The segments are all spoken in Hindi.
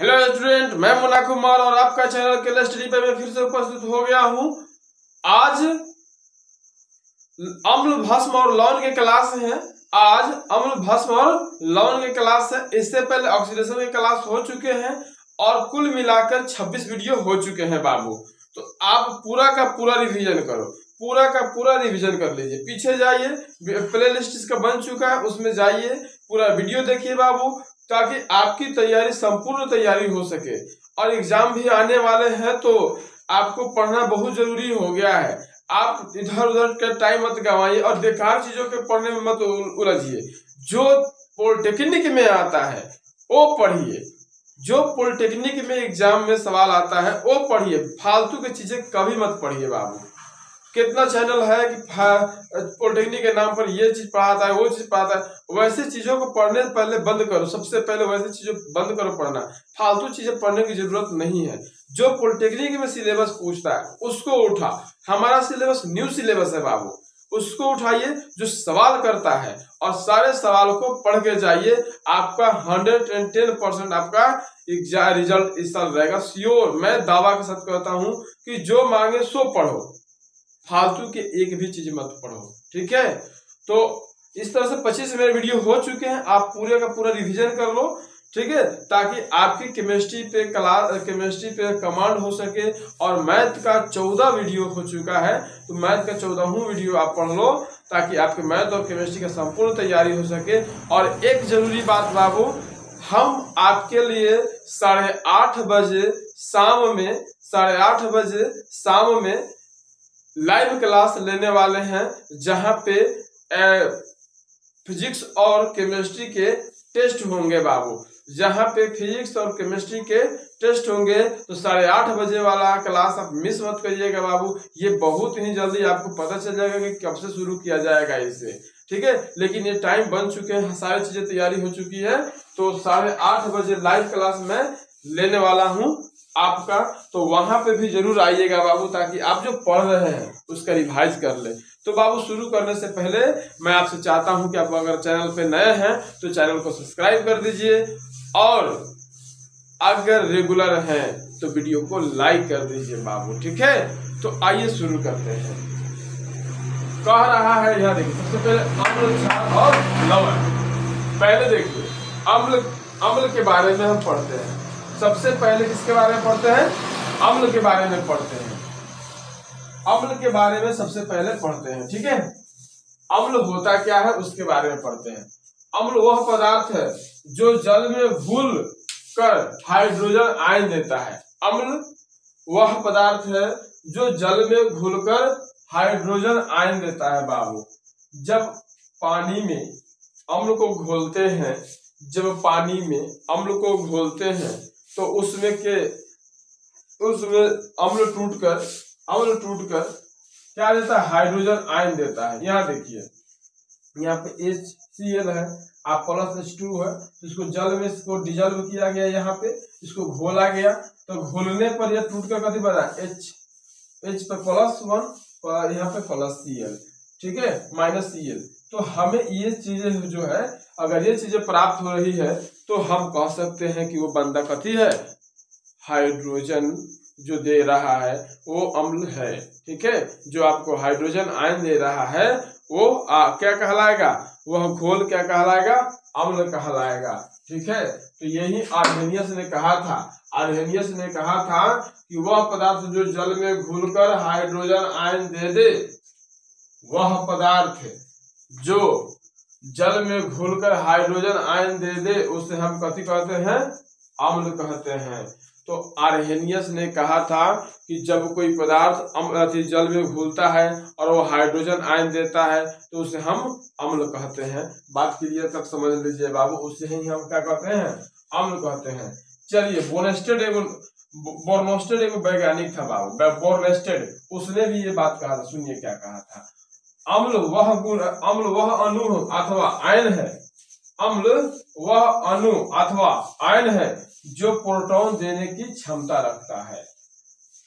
हेलो स्टूडेंट मैं मुन्ना कुमार और आपका चैनल के स्टडी पे मैं फिर से उपस्थित हो गया हूँ। आज अम्ल भस्म और लौन के क्लास हैं। आज अम्ल भस्म और लौन के क्लास है। इससे पहले ऑक्सीडेशन के क्लास हो चुके हैं और कुल मिलाकर 26 वीडियो हो चुके हैं बाबू। तो आप पूरा का पूरा रिवीजन करो। पूरा का पूरा रिवीजन कर लीजिए। पीछे जाइए। प्ले लिस्ट इसका बन चुका है। उसमें जाइए। पूरा वीडियो देखिए बाबू। ताकि आपकी तैयारी संपूर्ण तैयारी हो सके। और एग्ज़ाम भी आने वाले हैं तो आपको पढ़ना बहुत ज़रूरी हो गया है। आप इधर उधर का टाइम मत गंवाइए और बेकार चीज़ों के पढ़ने में मत उलझिए। जो पॉलिटेक्निक में आता है, वो पढ़िए। जो पॉलिटेक्निक में एग्ज़ाम में सवाल आता है, वो पढ़िए। फालतू की चीज़ें कभी मत पढ़िए बाबू। कितना चैनल है कि पॉलिटेक्निक के नाम पर ये चीज़ पढ़ाता है, वो चीज़ पढ़ाता है। वैसे चीज़ों को पढ़ने से पहले बंद करो। सबसे पहले वैसे चीज़ों बंद करो पढ़ना। फालतू चीज़ें पढ़ने की ज़रूरत नहीं है। जो पॉलिटेक्निक में सिलेबस पूछता है, उसको उठा। हमारा सिलेबस न्यू सिलेबस है बाबू। उसको उठाइए जो सवाल करता है और सारे सवाल को पढ़ के जाइए। आपका हंड्रेड एंड टेन परसेंट आपका रिज़ल्ट इस साल रहेगा। श्योर मैं दावा के साथ कहता हूँ कि जो मांगे सो पढ़ो। फालतू के एक भी चीज़ मत पढ़ो, ठीक है? तो इस तरह से पच्चीस मेरे वीडियो हो चुके हैं, आप पूरे का पूरा रिवीजन कर लो, ठीक है? ताकि आपकी केमिस्ट्री पे क्लास केमिस्ट्री पे कमांड हो सके और मैथ का चौदह वीडियो हो चुका है तो मैथ का चौदहू वीडियो आप पढ़ लो, ताकि आपके मैथ और केमिस्ट्री का संपूर्ण तैयारी हो सके। और एक ज़रूरी बात बाबू, हम आपके लिए साढ़े आठ बजे शाम में, साढ़े आठ बजे शाम में लाइव क्लास लेने वाले हैं, जहाँ पे फिजिक्स और केमिस्ट्री के टेस्ट होंगे बाबू। जहाँ पे फिजिक्स और केमिस्ट्री के टेस्ट होंगे तो साढ़े आठ बजे वाला क्लास आप मिस मत करिएगा बाबू। ये बहुत ही जल्दी आपको पता चल जाएगा कि कब से शुरू किया जाएगा इसे। ठीक है? लेकिन ये टाइम बन चुके हैं, सारी चीज़ें तैयारी हो चुकी है तो साढ़े आठ बजे लाइव क्लास में लेने वाला हूँ आपका तो वहाँ पे भी ज़रूर आइएगा बाबू, ताकि आप जो पढ़ रहे हैं उसका रिवाइज कर ले। तो बाबू, शुरू करने से पहले मैं आपसे चाहता हूँ कि आप अगर चैनल पे नए हैं तो चैनल को सब्सक्राइब कर दीजिए और अगर रेगुलर हैं तो वीडियो को लाइक कर दीजिए बाबू, ठीक है? तो आइए शुरू करते हैं। कह रहा है, यहाँ देखिए, सबसे पहले अम्ल और लवण। पहले देखिए, अम्ल अम्ल के बारे में हम पढ़ते हैं। सबसे पहले किसके बारे में पढ़ते हैं? अम्ल के बारे में पढ़ते हैं। अम्ल के बारे में सबसे पहले पढ़ते हैं, ठीक है? अम्ल होता क्या है, उसके बारे में पढ़ते हैं। अम्ल वह पदार्थ है जो जल में घुल कर हाइड्रोजन आयन देता है। अम्ल वह पदार्थ है जो जल में घुलकर हाइड्रोजन आयन देता है, बाबू। जब पानी में अम्ल को घोलते हैं, जब पानी में अम्ल को घोलते हैं तो उसमें के उसमें अम्ल टूट कर, अम्ल टूट कर क्या देता है? हाइड्रोजन आयन देता है। यहाँ देखिए, यहाँ पे एच सी एल है, आप प्लस एच टू है तो इसको जल में इसको डिजल्व किया गया यहाँ पे, इसको घोला गया तो घोलने पर यह टूट कर कथी बना? एच एच पे प्लस वन यहाँ पे प्लस सी एल ठीक है? माइनस सी एल तो हमें ये चीज़ें जो है, अगर ये चीज़ें प्राप्त हो रही है तो हम कह सकते हैं कि वो बंदा कथी है। हाइड्रोजन जो दे रहा है वो अम्ल है ठीक है? जो आपको हाइड्रोजन आयन दे रहा है वो आ, क्या कहलाएगा? वह घोल क्या कहलाएगा? अम्ल कहलाएगा ठीक है? तो यही आर्हेनियस ने कहा था। आर्हेनियस ने कहा था कि वह पदार्थ जो जल में घुलकर हाइड्रोजन आयन दे दे वह पदार्थ जो जल में घुलकर हाइड्रोजन आयन दे दे उसे हम कथी कहते हैं? अम्ल कहते हैं। तो आर्हेनियस ने कहा था कि जब कोई पदार्थ अम्ल जल में घुलता है और वो हाइड्रोजन आयन देता है तो उसे हम अम्ल कहते हैं। बात क्लियर तक समझ लीजिए बाबू, उसे ही हम क्या कहते हैं? अम्ल कहते हैं। चलिए, बोनेस्टेड एवं बोर्नोस्टेड एवं वैज्ञानिक था बाबू। बोर्नेस्टेड, उसने भी ये बात कहा था, सुनिए क्या कहा था। अम्ल वह गुण, अम्ल वह अणु अथवा आयन है। अम्ल वह अणु अथवा आयन है। जो प्रोटॉन देने की क्षमता रखता है।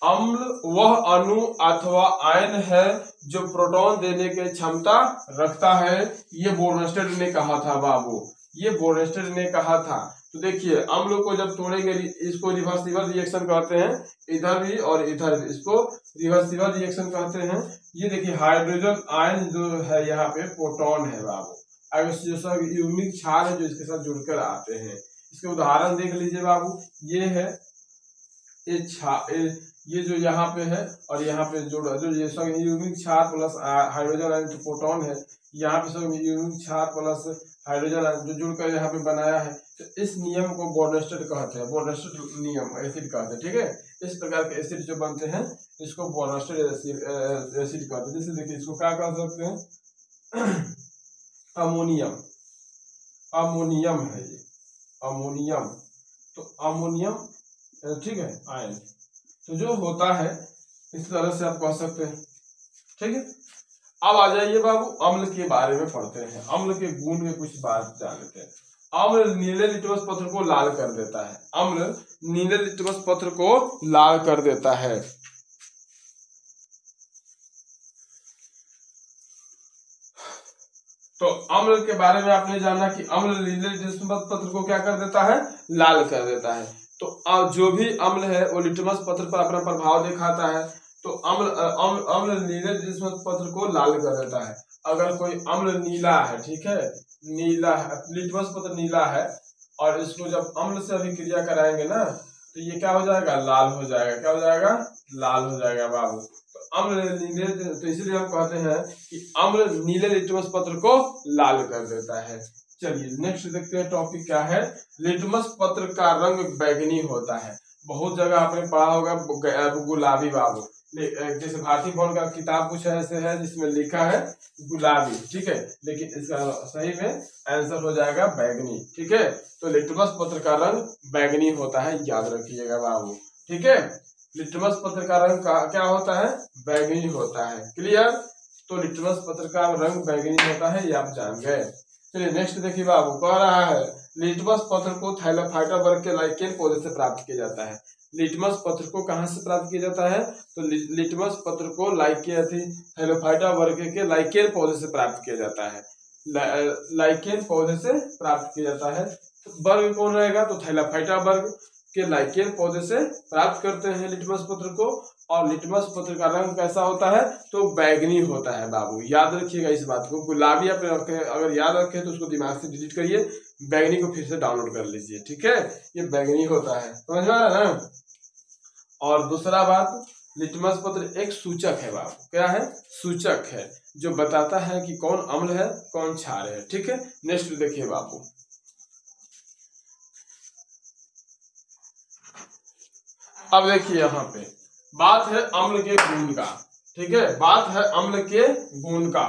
अम्ल वह अणु अथवा आयन है जो प्रोटॉन देने की क्षमता रखता है। ये बोर्नस्टेड ने कहा था बाबू। ये बोरेस्टर ने कहा था। तो देखिए, अम्ल को जब तोड़ेंगे, इसको रिवर्सिबल रिएक्शन कहते हैं। इधर भी और इधर भी, इसको रिवर्सिबल रिएक्शन कहते हैं। ये देखिए, हाइड्रोजन आयन जो है, यहाँ पे प्रोटॉन है बाबू। अगर जो सब यूनिक क्षार है जो इसके साथ जुड़कर आते हैं। इसके उदाहरण देख लीजिए बाबू। ये है, ये छा, ये जो यहाँ पे है और यहाँ पे जो जो ये सब यूनिक क्षार प्लस हाइड्रोजन आयन जो प्रोटॉन है, यहाँ पे सब यूनिक क्षार प्लस हाइड्रोजन आयन जो जुड़कर यहाँ पे बनाया है तो इस नियम को बोर्नेस्टेड कहते हैं। बोर्नेस्टेड नियम एसिड कहते हैं, ठीक है? इस प्रकार के एसिड जो बनते हैं, इसको बोर्नेस्टेड एसिड कहते हैं। जैसे देखिए, इसको क्या कह सकते हैं? अमोनियम अमोनियम है ये। अमोनियम। तो अमोनियम ठीक है, आयन। तो जो होता है, इस तरह से आप कह सकते हैं। ठीक है? अब आ जाइए बाबू, अम्ल के बारे में पढ़ते हैं। अम्ल के गुण में कुछ बात जानते हैं। अम्ल नीले लिटमस पत्र को लाल कर देता है। अम्ल नीले लिटमस पत्र को लाल कर देता है। तो अम्ल के बारे में आपने जाना कि अम्ल नीले लिटमस पत्र को क्या कर देता है? लाल कर देता है। तो जो भी अम्ल है, वो लिटमस पत्र पर अपना प्रभाव दिखाता है। तो अम्ल अम्ल अम्ल नीले लिटमस पत्र को लाल कर देता है। अगर कोई अम्ल नीला है, ठीक है? नीला है, लिटमस पत्र नीला है, और इसको जब अम्ल से अभिक्रिया कराएँगे ना तो ये क्या हो जाएगा? लाल हो जाएगा। क्या हो जाएगा? लाल हो जाएगा, बाबू। अम्ल नीले तो इसलिए हम कहते हैं कि अम्ल नीले लिटमस पत्र को लाल कर देता है। चलिए नेक्स्ट देखते हैं टॉपिक क्या है। लिटमस पत्र का रंग बैगनी होता है। बहुत जगह आपने पढ़ा होगा गुलाबी बाबू। जैसे भारतीय भवन का किताब कुछ ऐसे है जिसमें लिखा है गुलाबी, ठीक है? लेकिन इसका सही में आंसर हो जाएगा बैगनी, ठीक है? तो लिटमस पत्र का रंग बैगनी होता है, याद रखिएगा बाबू, ठीक है? लिटमस पत्र का रंग का क्या होता है? बैगनी होता है। क्लियर तो लिटमस पत्र का रंग बैगनी होता है, ये आप जान गए। चलिए नेक्स्ट देखिए बाबू, कह रहा है लिटमस पत्र को थैलोफाइटा वर्ग के लाइकेन पौधे से प्राप्त किया जाता है। लिटमस पत्र को कहाँ से प्राप्त किया जाता है? तो लिटमस पत्र को लाइके थैलोफाइटा वर्ग के लाइकेन पौधे से प्राप्त किया जाता है। लाइकेन पौधे से प्राप्त किया जाता है। तो वर्ग कौन रहेगा? तो थैलाफाइटा वर्ग के लाइकेन पौधे से प्राप्त करते हैं लिटमस पत्र को, और लिटमस पत्र का रंग कैसा होता है? तो बैगनी होता है बाबू। याद रखिएगा इस बात को। गुलाबी आप अगर याद रखें तो उसको दिमाग से डिलीट करिए। बैगनी को फिर से डाउनलोड कर लीजिए, ठीक है? ये बैगनी होता है। समझ में आ और दूसरा बात, लिटमस पत्र एक सूचक है बाबू। क्या है? सूचक है, जो बताता है कि कौन अम्ल है, कौन क्षार है, ठीक है? नेक्स्ट देखिए बाबू। अब देखिए यहाँ पे। बात है अम्ल के गुण का, ठीक है? बात है अम्ल के गुण का।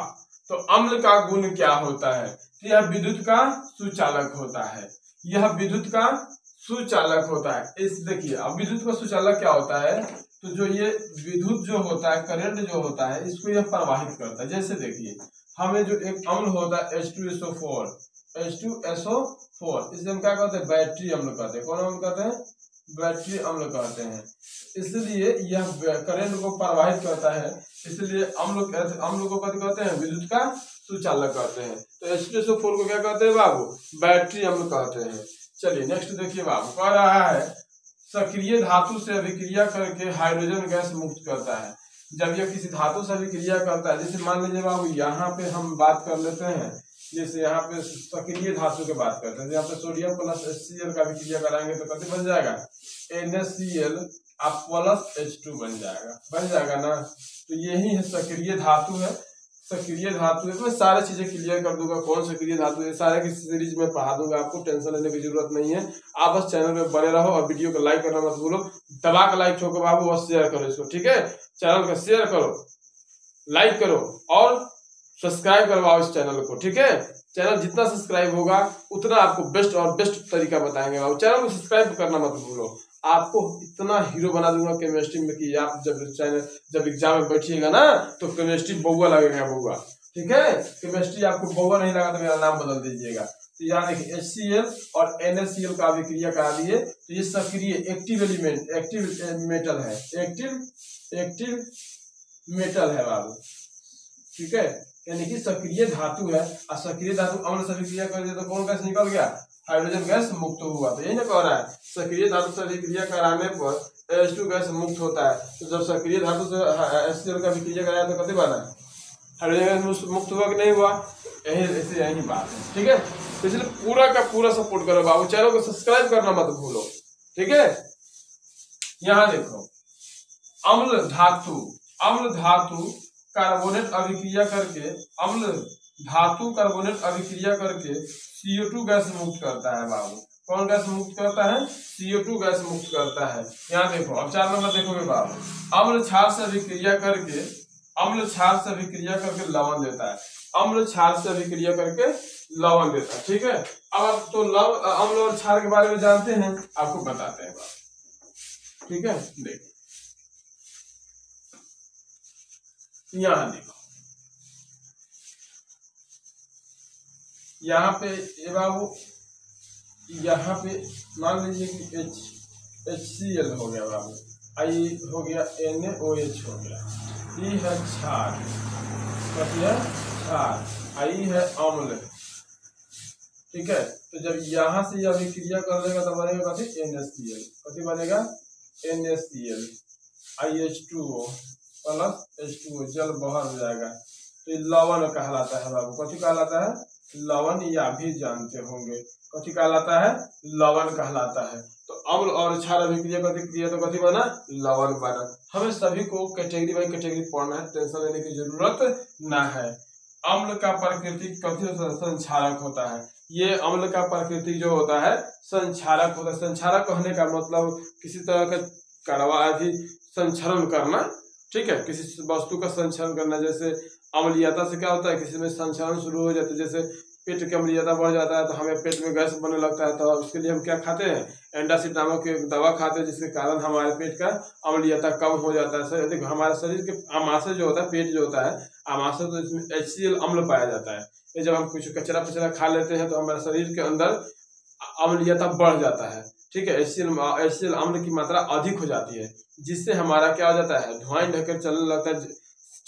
तो अम्ल का गुण क्या होता है? तो यह विद्युत का सुचालक होता है। यह विद्युत का सुचालक होता है। इस देखिए, अब विद्युत का सुचालक क्या होता है? तो जो ये विद्युत जो होता है करंट जो होता है, इसको यह प्रवाहित करता है। जैसे देखिए, हमें जो एक अम्ल होता है H two SO four H two SO four इसे हम क्या कहते हैं? बैटरी अम्ल कहते हैं। कौन अम्ल कहते हैं? बैटरी अम्ल कहते हैं। इसलिए यह करंट को प्रवाहित करता है। इसलिए अम्ल अम्ल को कभी कहते हैं? विद्युत का सुचालक कहते हैं। तो एच फोर को क्या कहते हैं बाबू? बैटरी अम्ल कहते हैं। चलिए नेक्स्ट देखिए बाबू। कह रहा है, सक्रिय धातु से अभिक्रिया करके हाइड्रोजन गैस मुक्त करता है। जब यह किसी धातु से अभिक्रिया करता है, जैसे मान लीजिए बाबू, यहाँ पे हम बात कर लेते हैं, जैसे यहाँ पे सक्रिय धातु की बात करते हैं। यहाँ पे sodium plus H C L का भी क्रिया कराएँगे तो कैसे बन जाएगा? एन एस सी एल आप प्लस एच टू बन जाएगा। बन जाएगा ना? तो यही है सक्रिय धातु है। सक्रिय धातु है। मैं सारी चीज़ें क्लियर कर दूँगा। कौन सक्रिय धातु है? सारे की सीरीज़ में पढ़ा दूँगा आपको। टेंशन लेने की ज़रूरत नहीं है। आप बस चैनल में बने रहो और वीडियो को लाइक करना मत भूलो। दबा के लाइक ठोको बाबू, और शेयर करो इसको, ठीक है? चैनल को शेयर करो। लाइक करो और सब्सक्राइब करवाओ इस चैनल को, ठीक है? चैनल जितना सब्सक्राइब होगा, उतना आपको बेस्ट और बेस्ट तरीका बताएँगे बाबू। चैनल को सब्सक्राइब करना मत भूलो। आपको इतना हीरो बना दूँगा केमिस्ट्री में कि आप जब जब एग्ज़ाम में बैठिएगा ना तो केमिस्ट्री बउआ लगेगा बउआ ठीक है? केमिस्ट्री आपको बउआ नहीं लगा तो मेरा नाम बदल दीजिएगा। तो यहाँ देखिए एच सी एल और एन एस सी एल का अभिक्रिया करा दिए। तो ये सक्रिय एक्टिव एलिमेंट एक्टिव मेटल है। एक्टिव एक्टिव मेटल है बाबू। ठीक है? यानी कि सक्रिय धातु है। और सक्रिय धातु अम्ल से अभिक्रिया कर दे तो कौन कैसे निकल गया? हाइड्रोजन गैस मुक्त हुआ। तो यही ना कह रहा है, सक्रिय धातु से अभिक्रिया कराने पर एच टू गैस मुक्त होता है। तो जब सक्रिय धातु से एच का अभिक्रिया कराया तो कभी बना? हाइड्रोजन गैस मुक्त हुआ कि नहीं हुआ? यही, ऐसे यही बात है। ठीक है? तो इसलिए पूरा का पूरा सपोर्ट करो बाबू। चैनल को सब्सक्राइब करना मत भूलो। ठीक है? यहाँ देखो। अम्ल धातु अम्ल धातु कार्बोनेट अभिक्रिया करके, अम्ल धातु कार्बोनेट अभिक्रिया करके CO2 गैस मुक्त करता है बाबू। कौन गैस मुक्त करता है? सीओ टू गैस मुक्त करता है। यहाँ देखो, अब चार नंबर देखोगे बाबू। अम्ल क्षार से अभिक्रिया करके, अम्ल क्षार से अभिक्रिया करके लवण देता है। अम्ल क्षार से अभिक्रिया करके लवण देता है, ठीक है? अब आप तो लव, अम्ल और क्षार के बारे में जानते हैं, आपको बताते हैं बात ठीक है? देखो। यहाँ देखो। यहाँ पे ये बाबू यहाँ पे मान लीजिए कि एच एच सी एल हो गया बाबू। आई हो गया एन ए ओ एच हो गया। ई है कथी है क्षार। आई है अम्ल ठीक है? तो जब यहाँ से यह अभिक्रिया कर लेगा तो बनेगा कथी? एन एस सी एल कथी बनेगा? एन एस सी एल आई H two O plus H two O जल बाहर हो जाएगा। तो ये लवण कहलाता है बाबू। कथी कहलाता है? लवण या भी जानते होंगे। कथी कहलाता है, लवण कहलाता है। तो अम्ल और क्षार अभिक्रिया प्रतिक्रिया तो कथी बना? लवण बना। हमें सभी को कैटेगरी बाई कैटेगरी पढ़ना है टेंशन लेने की ज़रूरत ना है। अम्ल का प्राकृतिक कथी संक्षारक होता है। ये अम्ल का प्राकृतिक जो होता है, संक्षारक होता है। संक्षारक कहने का मतलब किसी तरह का कड़वा आदि संचरण करना, ठीक है? किसी वस्तु का संचरण करना, जैसे अम्लीयता से क्या होता है? किसी में संचरण शुरू हो जाता है, जैसे पेट की अम्लीयता बढ़ जाता है तो हमें पेट में गैस बनने लगता है तो उसके लिए हम क्या खाते हैं? एंडासिड नामक एक दवा खाते हैं, जिसके कारण हमारे पेट का अम्लीयता कम हो जाता है। देखो, हमारे शरीर के आमाशय जो होता है, पेट जो होता है, आमाशय तो इसमें एच अम्ल पाया जाता है। ये जब हम कुछ कचरा पचरा खा लेते हैं तो हमारे शरीर के अंदर अम्लीयता बढ़ जाता है। ठीक है एच एच अम्ल की मात्रा अधिक हो जाती है, जिससे हमारा क्या हो जाता है? धुआँ ढककर चलने लगता है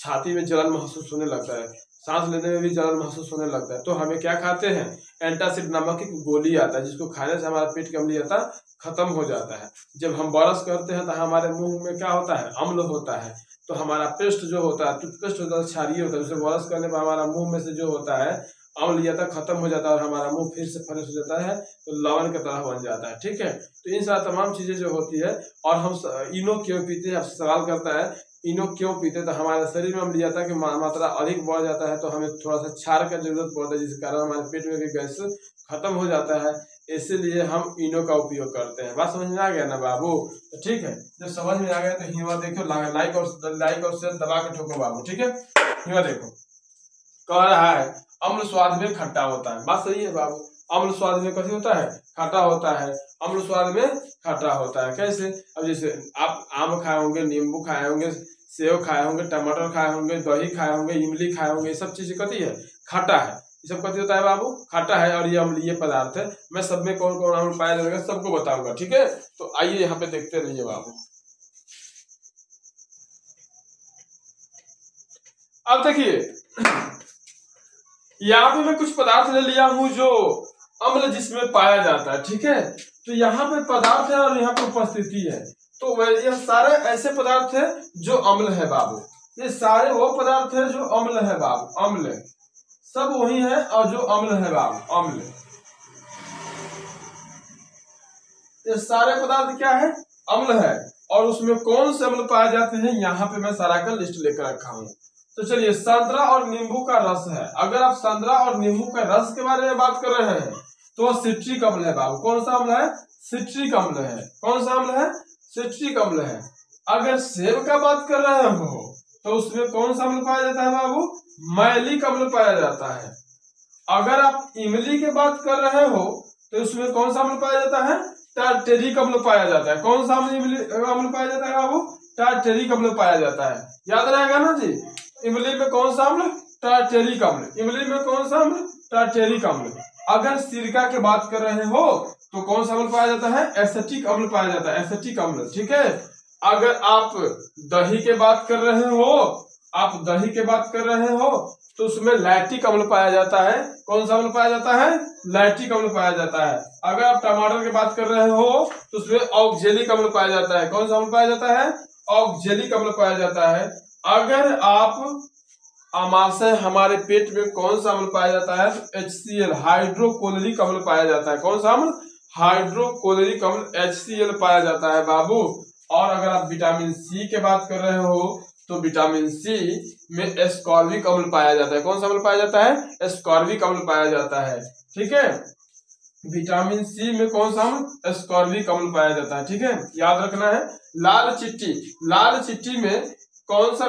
छाती में जलन महसूस होने लगता है, सांस लेने में भी जलन महसूस होने लगता है। तो हमें क्या खाते हैं? एंटासिड नामक एक गोली आता है, जिसको खाने से हमारा पेट की अम्लीयता खत्म हो जाता है। जब हम ब्रश करते हैं तो हमारे मुँह में क्या होता है? अम्ल होता है। तो हमारा पेस्ट जो होता है, टूथपेस्ट होता है, क्षारीय होता है, उसे ब्रश करने पर हमारा मुँह में से जो होता है, अम्लीयता खत्म हो जाता है और हमारा मुँह फिर से फ्रेश हो जाता है तो लवण की तरह बन जाता है, ठीक है? तो इन सारा तमाम चीज़ें जो होती है, और हम इनो क्यों पीते हैं सवाल करता है इनो क्यों पीते तो हमारे शरीर में अम्लीयता की मात्रा अधिक बढ़ जाता है तो हमें थोड़ा सा क्षार का ज़रूरत पड़ता है जिसके कारण हमारे पेट में भी गैस खत्म हो जाता है, इसीलिए हम इनो का उपयोग करते हैं। बात समझ में आ गया ना बाबू? तो ठीक है, जब समझ में आ गया तो हिमा देखो लाइक और लाइक और शेयर दबा के ठोको बाबू, ठीक है? हिवा देखो, कह रहा है, अम्ल स्वाद में खट्टा होता है। बात सही है बाबू, अम्ल स्वाद में कैसे होता है? खट्टा होता है। अम्ल स्वाद में खट्टा होता है। कैसे? अब जैसे आप आम खाए होंगे, नींबू खाए होंगे, सेव खाए होंगे, टमाटर खाए होंगे, दही खाए होंगे, इमली खाए होंगे, ये सब चीज़ कथी है। खट्टा है। ये सब कथी होता है बाबू? खट्टा है और ये अम्लीय पदार्थ है। मैं सब में कौन कौन अम्ल पाया जाएगा, सबको बताऊँगा, ठीक है? तो आइए यहाँ पे देखते रहिए बाबू। अब देखिए, यहाँ पे मैं कुछ पदार्थ ले लिया हूँ जो अम्ल जिसमें पाया जाता है, ठीक है? तो यहाँ पे पदार्थ है और यहाँ पे उपस्थिति है। तो यह सारे ऐसे पदार्थ है जो अम्ल है बाबू। ये सारे वो पदार्थ है जो अम्ल है बाबू। अम्ल। सब वही है और जो अम्ल है बाबू। अम्ल। ये सारे पदार्थ क्या है? अम्ल है। और उसमें कौन से अम्ल पाए जाते हैं? यहाँ पे मैं सारा का लिस्ट लेकर रखा हूँ। तो चलिए संतरा और नींबू का रस है। अगर आप संतरा और नींबू का रस के बारे में बात कर रहे हैं तो सिट्रिक अम्ल है बाबू। कौन सा अम्ल है? सिट्रिक अम्ल है। कौन सा अम्ल है? सिट्रिक अम्ल है। अगर सेब का बात कर रहे हो तो उसमें कौन सा अम्ल पाया जाता है बाबू? मैलिक अम्ल पाया जाता है। अगर आप इमली की बात कर रहे हो तो उसमें कौन सा अम्ल पाया जाता है? टार्टेरिक अम्ल पाया जाता है। कौन सा अम्ल पाया जाता है बाबू? टार्टेरिक अम्ल पाया जाता है। याद रहेगा ना जी? इमली में कौन सा अम्ल? टार्टेरिक अम्ल। इमली में कौन सा अम्ल? टार्टेरिक अम्ल। अगर सिरका की बात कर रहे हो तो कौन सा अम्ल पाया जाता है? एसेटिक अम्ल पाया जाता है, एसेटिक अम्ल, ठीक है? अगर आप दही के बात कर रहे हो, आप दही के बात कर रहे हो तो उसमें लैक्टिक अम्ल पाया जाता है। कौन सा अम्ल पाया जाता है? लैक्टिक अम्ल पाया जाता है। अगर आप टमाटर की बात कर रहे हो तो उसमें ऑक्जेलिक अम्ल पाया जाता है। कौन सा अम्ल पाया जाता है? ऑक्जेलिक अम्ल पाया जाता है। अगर आप अमाशय हमारे पेट में कौन सा अम्ल पाया जाता है? एच सी एल हाइड्रोकोलरिक अम्ल पाया जाता है। कौन सा अम्ल? हाइड्रोकोलिक अम्ल एच सी एल पाया जाता है बाबू। और अगर आप विटामिन सी के बात कर रहे हो तो विटामिन सी में एस्कॉर्बिक अम्ल पाया जाता है। कौन सा अम्ल पाया जाता है? एस्कॉर्बिक अम्ल पाया जाता है। ठीक है? विटामिन सी में कौन सा अम्ल? एस्कॉर्बिक अम्ल पाया जाता है। ठीक है? याद रखना है। लाल चिट्टी लाल चिट्टी में कौन सा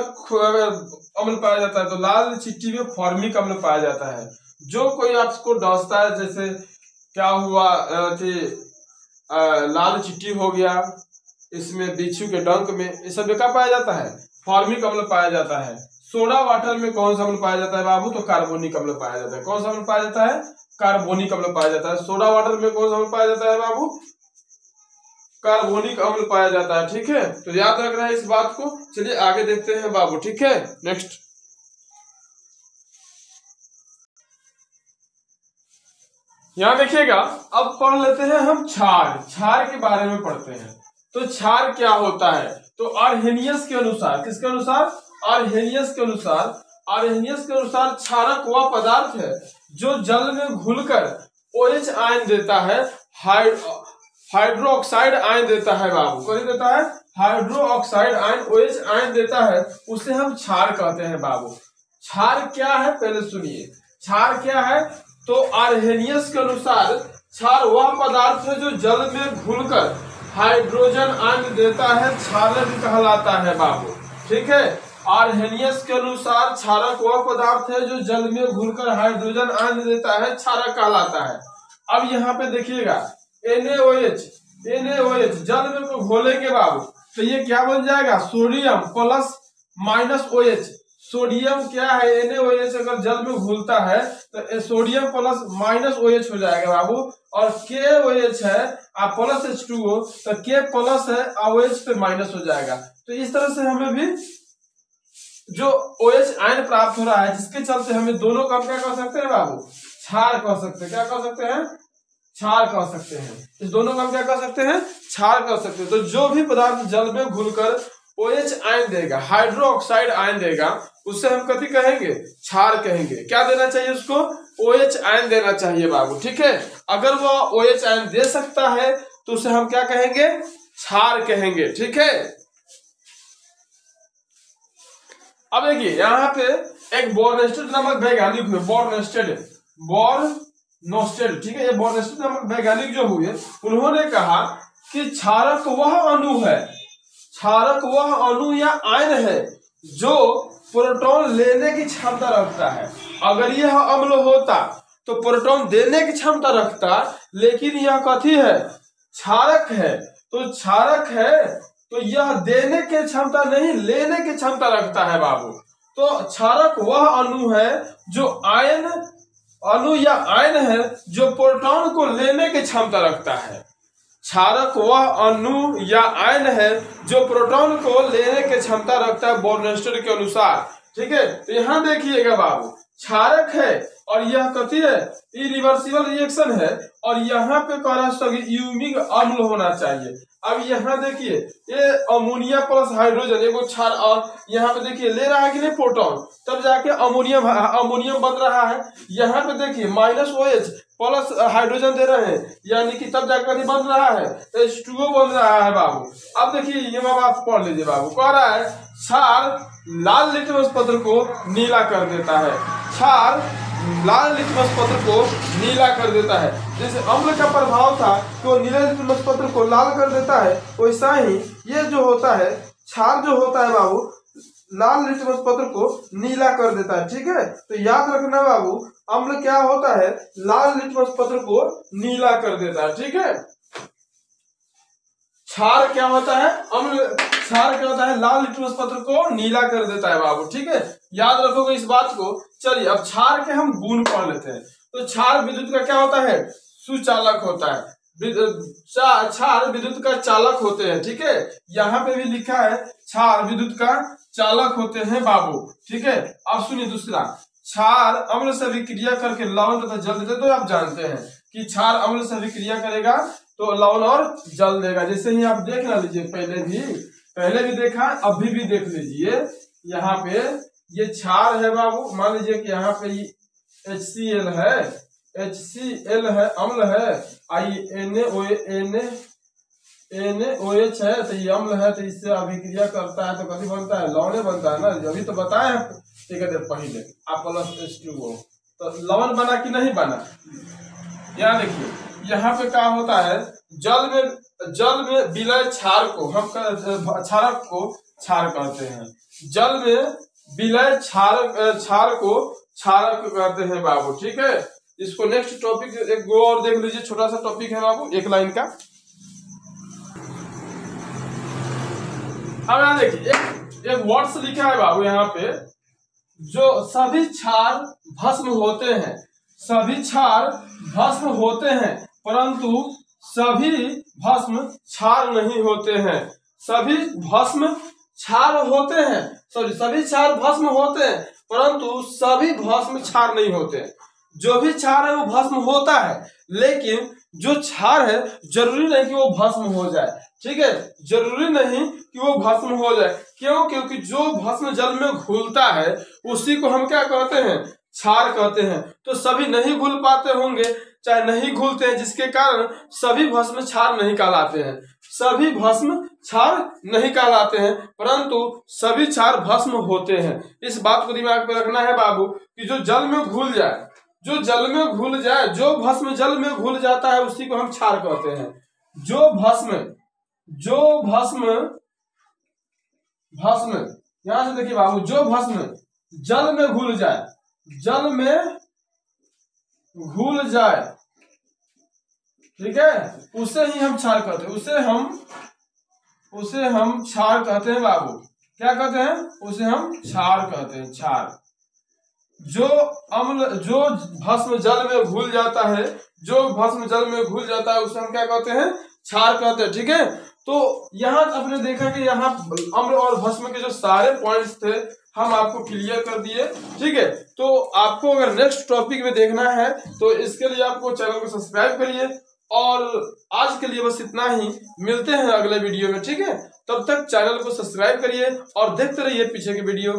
अम्ल पाया जाता है? तो लाल चिट्टी में फॉर्मिक अम्ल पाया जाता है। जो कोई आपको डसता है, जैसे क्या हुआ थे लाल चिट्टी हो गया, इसमें बिच्छू के डंक में, ये सब क्या पाया जाता है? फॉर्मिक अम्ल पाया जाता है। सोडा वाटर में कौन सा अम्ल पाया जाता है बाबू? तो कार्बोनिक अम्ल पाया जाता है। कौन सा अम्ल पाया जाता है? कार्बोनिक अम्ल पाया जाता है। सोडा वाटर में कौन सा अम्ल पाया जाता है बाबू? कार्बोनिक अम्ल पाया जाता है, ठीक है? तो याद रख रखना है इस बात को। चलिए, आगे देखते हैं बाबू, ठीक है? नेक्स्ट यहाँ देखिएगा, अब पढ़ लेते हैं हम क्षार। क्षार के बारे में पढ़ते हैं। तो छार क्या होता है? तो आर्हेनियस के अनुसार, किसके अनुसार? आर्हेनियस के अनुसार, आर्हेनियस के अनुसार क्षारक वह पदार्थ है जो जल में घुलकर ओएच आयन देता है हाइड्रोक्साइड आयन देता है बाबू। कौन देता है हाइड्रो ऑक्साइड आयन ओएच आयन देता है, उसे हम क्षार कहते हैं बाबू। क्षार क्या है? पहले सुनिए। क्षार क्या है? तो आर्हेनियस के अनुसार क्षार वह पदार्थ है जो जल में घुलकर हाइड्रोजन आयन देता है, क्षारक कहलाता है बाबू। ठीक है? आर्हेनियस के अनुसार क्षारक वह पदार्थ है जो जल में घुलकर हाइड्रोजन आयन देता है, क्षारक कहलाता है। अब यहाँ पे देखिएगा। NaOH NaOH जल में घोलेंगे बाबू तो ये क्या बन जाएगा? Sodium plus minus O H. Sodium क्या है? NaOH अगर जल में घुलता है तो sodium plus minus O H हो जाएगा बाबू। और के ओ एच है और प्लस एच टू ओ तो के प्लस है और पे माइनस हो जाएगा। तो इस तरह से हमें भी जो ओ एच आयन प्राप्त हो रहा है, जिसके चलते हमें दोनों काम क्या कर सकते हैं बाबू? क्षार कह सकते हैं। क्या कह सकते हैं? क्षार कह सकते हैं। इस दोनों का हम क्या कह सकते हैं? क्षार कह सकते हैं। तो जो भी पदार्थ जल में घुलकर OH आयन देगा हाइड्रो ऑक्साइड आयन देगा, उससे हम कथी कहेंगे? क्षार कहेंगे। क्या देना चाहिए उसको? OH आयन देना चाहिए बाबू, ठीक है? अगर वो OH आयन दे सकता है तो उसे हम क्या कहेंगे? क्षार कहेंगे, ठीक है? अब देखिए, यहाँ पे एक बोर्नेस्टेड नामक वैज्ञानिक में बोर्नेस्टेड बोर नोस्टेड, ठीक है? ये बोर्नेस्टेड नामक वैज्ञानिक जो हुए, उन्होंने कहा कि क्षारक वह अणु है, क्षारक वह अणु या आयन है जो प्रोटॉन लेने की क्षमता रखता है। अगर यह अम्ल होता तो प्रोटॉन देने की क्षमता रखता, लेकिन यह कथी है? क्षारक है। तो क्षारक है तो यह देने की क्षमता नहीं, लेने की क्षमता रखता है बाबू। तो क्षारक वह अणु है जो आयन अणु या आयन है जो प्रोटॉन को लेने की क्षमता रखता है। क्षारक वह अणु या आयन है जो प्रोटॉन को लेने की क्षमता रखता है बोर्नेस्टर के अनुसार। ठीक है? तो यहाँ देखिएगा बाबू, क्षारक है और यह कथी है? इरिवर्सिबल रिएक्शन है और यहाँ पे कह रहा है यूमिक अम्ल होना चाहिए। अब यहाँ देखिए, ये अमोनिया प्लस हाइड्रोजन एगो क्षार, और यहाँ पे देखिए, ले रहा है कि नहीं प्रोटॉन? तब जाके अमोनियम अमोनियम बन रहा है। यहाँ पे देखिए minus O H plus hydrogen दे रहे हैं, यानी कि तब जाकर बन रहा है। एच टू ओ बन रहा है बाबू। अब देखिए, ये बात पढ़ लीजिए बाबू। कह रहा है, क्षार लाल लिटमस पत्र को नीला कर देता है। क्षार लाल लिटमस पत्र को नीला कर देता है। जैसे अम्ल का प्रभाव था कि वो नीले लिटमस पत्र को लाल कर देता है। वैसा ही ये जो होता है क्षार जो होता है बाबू, लाल लिटमस पत्र को नीला कर देता है, ठीक है? तो याद रखना बाबू, अम्ल क्या होता है, लाल लिटमस पत्र को नीला कर देता है, ठीक है? क्षार क्या होता है, अम्ल क्षार क्या होता है, लाल लिटमस पत्र को नीला कर देता है बाबू, ठीक है? याद रखोगे इस बात को? चलिए, अब क्षार के हम गुण पढ़ लेते हैं। तो क्षार विद्युत का क्या होता है? सुचालक होता है। क्षार विद्युत का चालक होते हैं, ठीक है? यहाँ पे भी लिखा है क्षार विद्युत का चालक होते हैं बाबू, ठीक है? अब सुनिए दूसरा। क्षार अम्ल से विक्रिया करके लवण तथा जल देते तो आप जानते हैं कि क्षार अम्ल से विक्रिया करेगा तो लवण और जल देगा। जैसे ही आप देख ना लीजिए, पहले भी पहले भी देखा, अभी भी देख लीजिए, यहाँ पे ये क्षार है बाबू, मान लीजिए कि यहाँ पे एच सी एल है एच सी एल है, अम्ल है आई N O N N O H है तो ये अम्ल है तो इससे अभिक्रिया करता है तो कभी बनता है, लवण बनता है ना? अभी तो बताए ठीक है पहले, आप प्लस एच टू ओ तो लवण बना कि नहीं बना? यहाँ देखिए, यहाँ पे क्या होता है, जल में जल में विलय क्षार को, हम क्षारक को क्षार कहते हैं। जल में विलय क्षार क्षार को क्षारक कहते हैं बाबू, ठीक है? इसको नेक्स्ट टॉपिक एक गो और देख लीजिए, छोटा सा टॉपिक है बाबू, एक लाइन का। अब यहाँ देखिए, एक एक वर्ड्स लिखा है बाबू यहाँ पे, जो सभी क्षार भस्म होते हैं, सभी क्षार भस्म होते हैं, परंतु सभी भस्म क्षार नहीं होते हैं, सभी भस्म क्षार होते हैं। सॉरी सभी क्षार भस्म होते हैं, परंतु सभी भस्म क्षार नहीं होते। जो भी क्षार है, वो भस्म होता है, लेकिन जो क्षार है, ज़रूरी नहीं कि वो भस्म हो जाए। ठीक है? ज़रूरी नहीं कि वो भस्म हो जाए, क्यों? क्योंकि जो भस्म जल में घुलता है, उसी को हम क्या कहते हैं? क्षार कहते हैं। तो सभी नहीं घुल पाते होंगे, चाहे नहीं घुलते हैं, जिसके कारण सभी भस्म क्षार नहीं कहलाते हैं। सभी भस्म छार नहीं कहलाते हैं, परंतु सभी छार भस्म होते हैं। इस बात को दिमाग में रखना है बाबू, कि जो जल में घुल जाए, जो जल में घुल जाए, जो भस्म जल में घुल जाता है, उसी को हम क्षार कहते हैं। जो भस्म जो भस्म भस्म, यहाँ से देखिए बाबू, जो भस्म जल में घुल जाए जल में घुल जाए। ठीक है? उसे ही हम क्षार कहते हैं। उसे हम उसे हम क्षार कहते हैं बाबू। क्या कहते हैं? उसे हम क्षार कहते हैं क्षार जो अम्ल, जो भस्म जल में घुल जाता है, जो भस्म जल में घुल जाता है, उसे हम क्या कहते हैं? क्षार कहते हैं। ठीक है? तो यहाँ आपने देखा कि यहाँ अम्ल और भस्म के जो सारे पॉइंट्स थे हम आपको क्लियर कर दिए। ठीक है? तो आपको अगर नेक्स्ट टॉपिक में देखना है तो इसके लिए आपको चैनल को सब्सक्राइब करिए। और आज के लिए बस इतना ही। मिलते हैं अगले वीडियो में, ठीक है? तब तक चैनल को सब्सक्राइब करिए और देखते रहिए पीछे के वीडियो